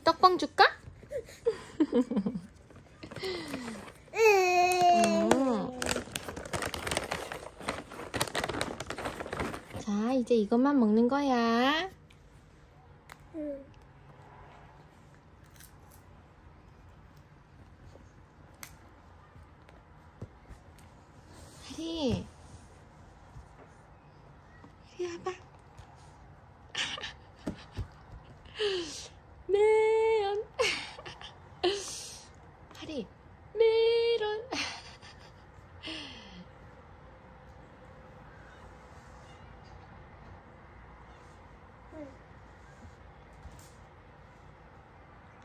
떡빵 줄까? 음. 자, 이제 이것만 먹는 거야. 하리. 하리 와봐.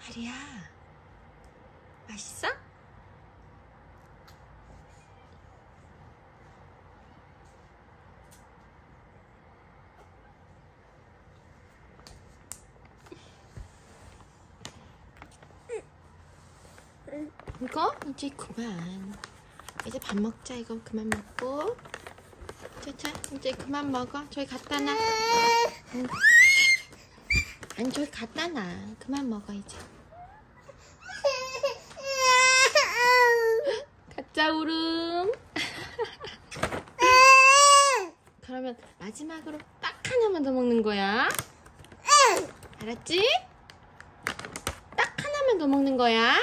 하리야. 맛있어? 이거 이제 그만. 이제 밥 먹자. 이거 그만 먹고. 자자, 이제 그만 먹어. 저기 갖다 놔. 응. 아니 저기 갖다 놔. 그만 먹어 이제. 울음 그러면 마지막으로 딱 하나만 더 먹는 거야. 알았지? 딱 하나만 더 먹는 거야.